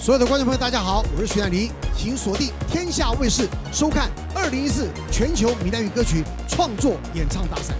所有的观众朋友，大家好，我是徐乃麟，请锁定天下卫视收看二零一四全球闽南语歌曲创作演唱大赛。